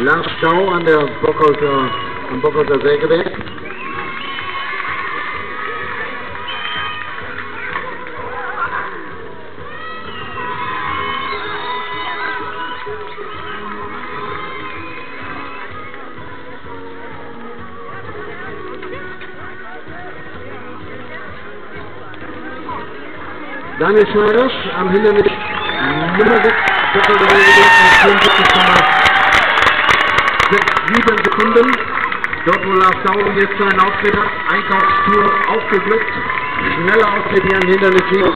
Lars Schau an der Bockholzer, am Bockhäuser Sägewerk. Daniel Schneider am Hindernis Nummer 6, Doppelbewegung, 44,5 sechs, sieben Sekunden. Dort, wo Lars Daum jetzt seinen Auftritt hat, Einkaufstour aufgeglückt. Schneller auftreten, Jan Hindernis.